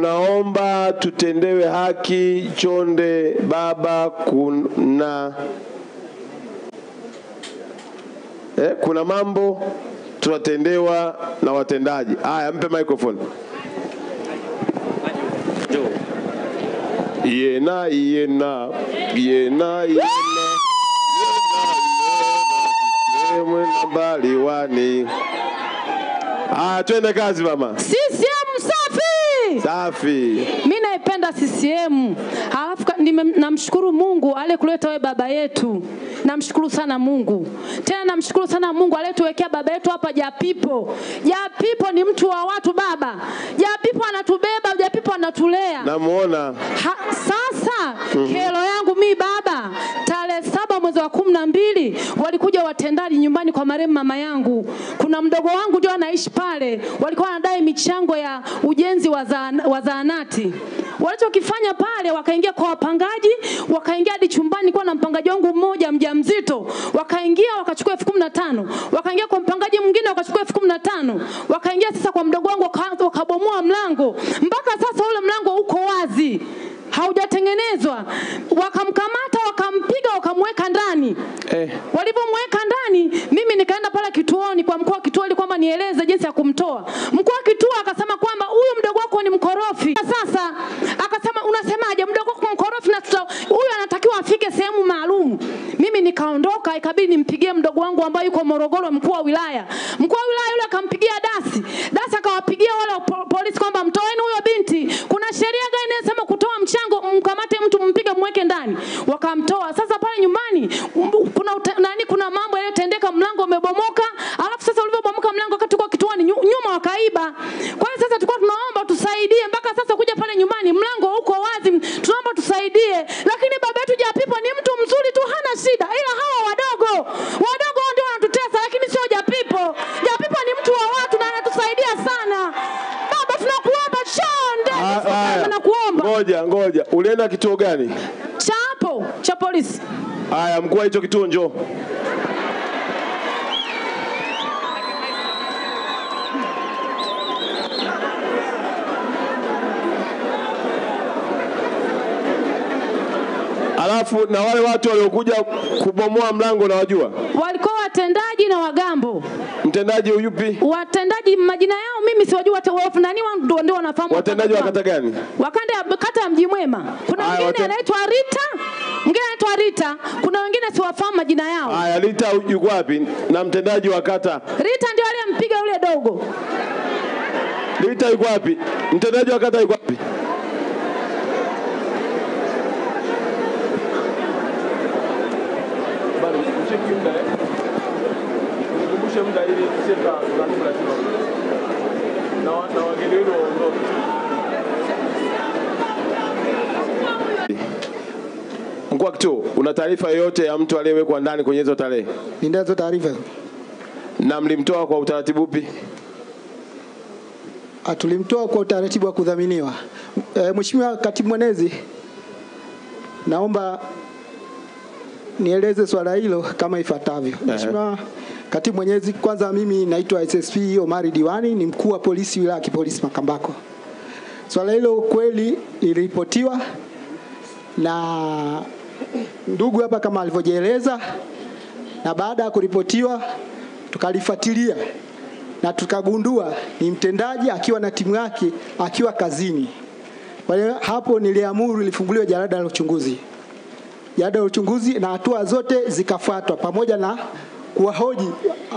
tunaomba tutendewe haki Chonde Baba. Kuna eh, kuna mambo tunatendewa na watendaji. Haya, mpe microphone. Yena yena yena yena yena mbali wani. Ah, twende kazi mama. CCM safi! Safi. Mi naipenda CCM. Halafu nime- namshukuru Mungu aliyekuleta wewe baba yetu. Namshukuru sana Mungu. Tena namshukuru sana Mungu aliyetuwekea baba yetu hapa Japipo. Japipo ni mtu wa watu baba. Japipo anatubeba, Japipo anatulea. Namuona Ha, sasa kero yangu mi baba, mwezi wa kumi na mbili walikuja watendaji nyumbani kwa marehemu mama yangu. Kuna mdogo wangu ndio anaishi pale, walikuwa wanadai michango ya ujenzi wa zahanati. Walichokifanya pale, wakaingia kwa wapangaji, wakaingia hadi chumbani kwa na mpangaji wangu mmoja mjamzito, wakaingia wakachukua elfu kumi na tano wakaingia kwa mpangaji mwingine wakachukua elfu kumi na tano wakaingia sasa kwa mdogo wangu waka- wakabomoa mlango, mpaka sasa ule mlango uko wazi haujatengenezwa. Wakamkamata, wakampiga, wakamweka ndani. eh. Walivyomweka ndani, mimi nikaenda pale kituoni kwa mkuu wa kituo ili kwamba nieleze jinsi ya kumtoa. Mkuu wa kituo akasema kwamba huyu mdogo wako ni mkorofi. Sasa akasema unasemaje, mdogo wako mkorofi na huyu anatakiwa afike sehemu maalum. Mimi nikaondoka, ikabidi nimpigie mdogo wangu ambaye yuko Morogoro, mkuu wa wilaya. Mkuu wa wilaya yule akampigia dasi, dasi akawapigia wale polisi kwamba mtoeni huyo binti. Kuna sheria gani inasema kutoa mchango, mkamate mtu mpige mweke ndani. Wakamtoa. Sasa pale nyumbani um, kuna nani, kuna mambo yaliyotendeka, mlango umebomoka, alafu sasa ulivyobomoka mlango wakati tuko kituoni nyu- nyuma wakaiba. Kwa hiyo sasa tulikuwa tunaomba tusaidie, mpaka sasa kuja pale nyumbani mlango uko wazi, tunaomba tusaidie. Lakini baba yetu Japipo ni mtu mzuri tu, hana shida, ila hawa wadogo wadogo ndio wanatutesa, lakini sio Japipo. Japipo ni mtu wa watu na anatusaidia sana. Baba, tunakuomba chonde, Ah, haya. Nakuomba Ngoja ngoja, ulienda kituo gani? cha hapo cha polisi. Haya, mkuu hicho kituo njoo. Alafu na wale watu waliokuja kubomoa mlango nawajua. Walikuwa watendaji na wagambo. Mtendaji yupi? Watendaji majina yao mimi siwajui, wate- wa- nani wangu ndio ndio wanafahamu. Watendaji wa kata gani? Wakanda ya kata ya Mji Mwema. Kuna mwingine wate- anaitwa Rita, mwingine anaitwa Rita, kuna wengine siwafahamu majina yao. Haya, Rita yuko wapi? Na mtendaji wa kata Rita ndio aliyempiga yule dogo. Rita yuko wapi? Mtendaji wa kata yuko wapi? Nikumbushe muda ili tuseme na wageni wenu waondoke. Mkuu wa kituo, una taarifa yoyote ya mtu aliyewekwa ndani kwenye hizo tarehe, Ninazo taarifa. na mlimtoa kwa utaratibu upi? Ah, Tulimtoa kwa utaratibu wa kudhaminiwa. E, Mheshimiwa Katibu Mwenezi, naomba nieleze swala hilo kama ifuatavyo. Mheshimiwa Katibu Mwenyezi, kwanza mimi naitwa SSP Omari Diwani, ni mkuu wa polisi wilaya ya kipolisi Makambako. Swala hilo kweli liliripotiwa na ndugu hapa kama alivyojieleza, na baada ya kuripotiwa tukalifuatilia na tukagundua ni mtendaji akiwa na timu yake akiwa kazini. Kwa hiyo hapo niliamuru lifunguliwe jarada la uchunguzi, jarada la uchunguzi na hatua zote zikafuatwa, pamoja na kuwahoji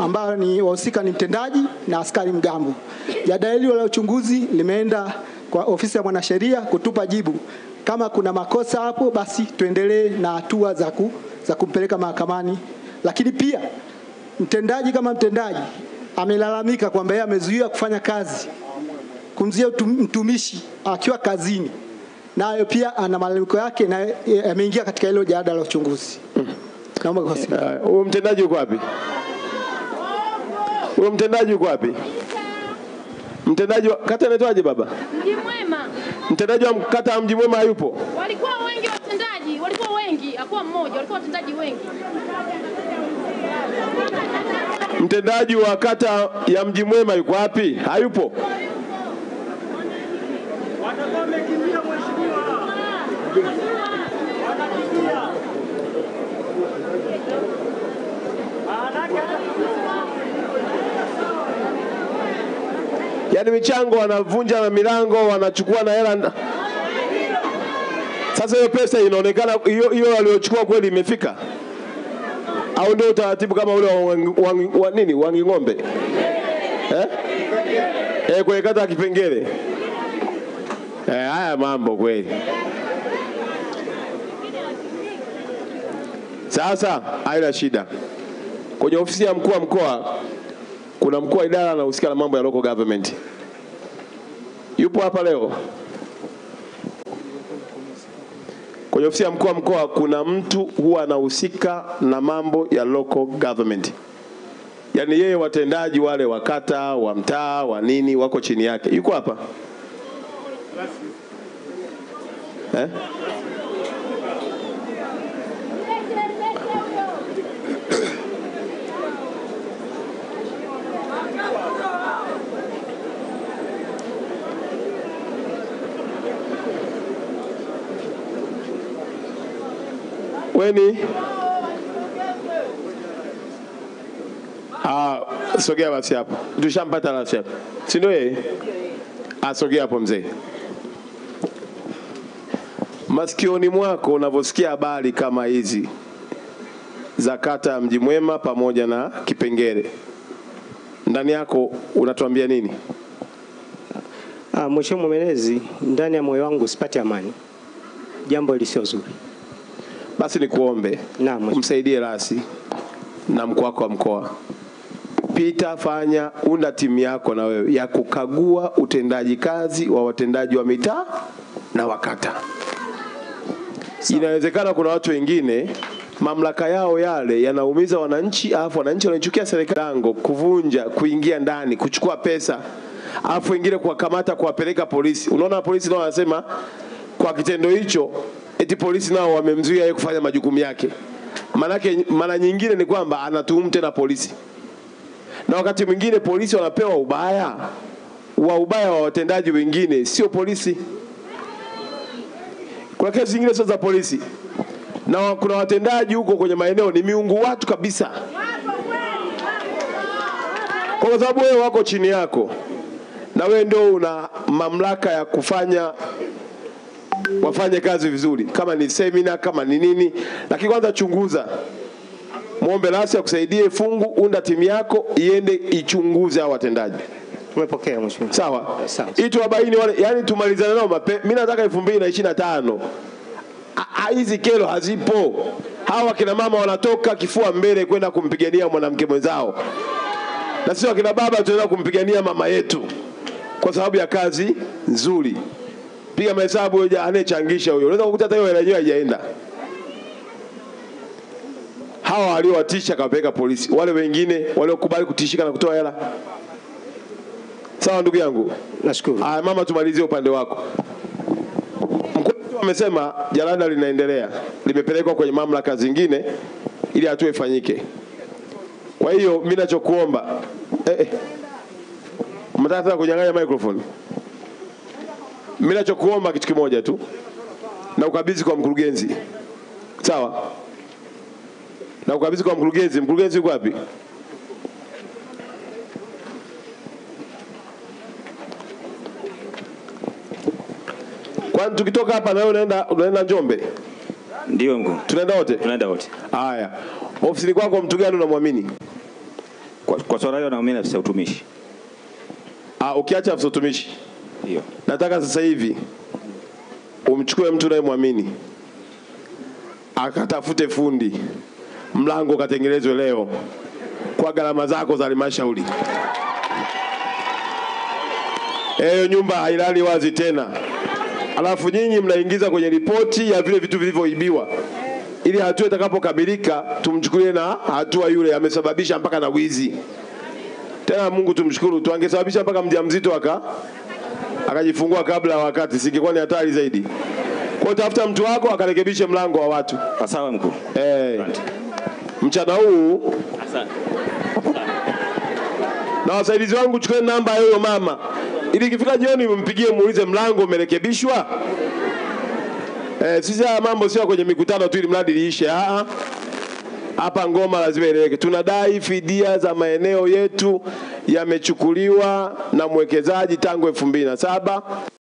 ambao ni wahusika ni mtendaji na askari mgambo. Jadala hilo la uchunguzi limeenda kwa ofisi ya mwanasheria kutupa jibu kama kuna makosa hapo, basi tuendelee na hatua za, ku, za kumpeleka mahakamani, lakini pia mtendaji kama mtendaji amelalamika kwamba yeye amezuiwa kufanya kazi, kumzuia mtumishi akiwa kazini, nayo pia ana malalamiko yake na yameingia katika hilo jadala la uchunguzi. Naomba kuwasilisha. Haya, Huyo mtendaji yuko wapi? Huyo mtendaji yuko wapi? Mtendaji wa kata anaitwaje baba? Mji Mwema Mtendaji wa kata ya Mji Mwema hayupo? walikuwa wengi watendaji, walikuwa wengi, hakuwa mmoja, walikuwa watendaji wengi. Mtendaji wa kata ya Mji Mwema yuko wapi? Hayupo. Yaani michango wanavunja na milango wanachukua na hela. Sasa hiyo pesa inaonekana hiyo hiyo waliochukua kweli imefika? Au ndio utaratibu kama ule wa, nini wangi ng'ombe? Eh? Eh, kwenye kata ya Kipengere eh, haya mambo kweli. Sasa haina shida. Kwenye ofisi ya mkuu wa mkoa kuna mkuu wa idara anahusika na mambo ya local government. Yupo hapa leo? Kwenye ofisi ya mkuu wa mkoa kuna mtu huwa anahusika na mambo ya local government, yaani yeye watendaji wale wa kata, wa mtaa, wa nini wako chini yake. Yuko hapa eh? Weni ah, sogea basi hapo, tushampata basi hapo, si ndio yeye? Ah, sogea hapo mzee. Masikioni mwako unavyosikia habari kama hizi za kata ya Mji Mwema pamoja na Kipengere, ndani yako unatuambia nini? Ah, Mheshimiwa Mwenezi, ndani ya moyo wangu sipati amani, jambo lisio zuri. Basi nikuombe. Umsaidie rasi na mkuu wako wa mkoa. Pita, fanya unda timu yako na wewe ya kukagua utendaji kazi wa watendaji wa mitaa na wakata. So, Inawezekana kuna watu wengine mamlaka yao yale yanaumiza wananchi, alafu wananchi wanaichukia serikali. Lango kuvunja, kuingia ndani, kuchukua pesa, alafu wengine kuwakamata, kuwapeleka polisi. Unaona polisi nao wanasema kwa kitendo hicho eti polisi nao wamemzuia yeye kufanya majukumu yake. Manake mara nyingine ni kwamba anatuhumu tena polisi, na wakati mwingine polisi wanapewa ubaya wa ubaya wa watendaji wengine, sio polisi. Kuna kesi zingine sio za polisi, na kuna watendaji huko kwenye maeneo ni miungu watu kabisa, kwa sababu wewe wako chini yako na wewe ndio una mamlaka ya kufanya wafanye kazi vizuri, kama ni semina, kama ni nini. Lakini kwanza chunguza, mwombe rasi akusaidie fungu, unda timu yako iende ichunguze hao watendaji. Tumepokea Mheshimiwa. Sawa, Hii tuwabaini wale, yani tumalizane nao mapema. Mimi nataka elfu mbili na ishirini na tano hizi kero hazipo. Hawa kina mama wanatoka kifua mbele kwenda kumpigania mwanamke mwenzao, na sisi wakina baba tunaenda kumpigania mama yetu kwa sababu ya kazi nzuri. Piga mahesabu huyo anayechangisha huyo, unaweza kukuta hata hiyo hela yenyewe haijaenda. Hawa waliowatisha kawapeleka polisi, wale wengine waliokubali kutishika na kutoa hela. Sawa ndugu yangu. Nashukuru. Aya, mama, tumalizie upande wako. Mkuu amesema jalada linaendelea, limepelekwa kwenye mamlaka zingine ili hatua ifanyike. Kwa hiyo mimi nachokuomba eh, eh. Mnataka kunyang'anya microphone? Mimi nachokuomba kitu kimoja tu, na ukabidhi kwa mkurugenzi, sawa? Na ukabidhi kwa mkurugenzi. Mkurugenzi yuko wapi? Kwani tukitoka hapa na wewe unaenda unaenda Njombe? Ndio mkuu, Tunaenda wote? tunaenda wote. Haya, ofisini kwako mtu gani unamwamini? Kwa, kwa swala hilo naamini afisa utumishi. Ah, ukiacha afisa utumishi, Ndio. nataka sasa hivi umchukue mtu unayemwamini akatafute fundi, mlango ukatengenezwe leo kwa gharama zako za halmashauri. Hiyo nyumba hailali wazi tena, alafu nyinyi mnaingiza kwenye ripoti ya vile vitu vilivyoibiwa, ili hatua itakapokamilika tumchukulie na hatua yule amesababisha mpaka na wizi. Tena Mungu tumshukuru tuangesababisha mpaka mjamzito aka akajifungua kabla ya wakati, singekuwa ni hatari zaidi. Kwa tafuta mtu wako akarekebishe mlango wa watu. Sawa mkuu. Eh, mchana huu Asante. na wasaidizi wangu, chukue namba ya huyo mama ili ikifika jioni mpigie muulize mlango umerekebishwa. Eh, sisi haya mambo sio kwenye mikutano tu ili mradi liishe. Ah, hapa ngoma lazima ieleweke. Tunadai fidia za maeneo yetu yamechukuliwa na mwekezaji tangu elfu mbili na saba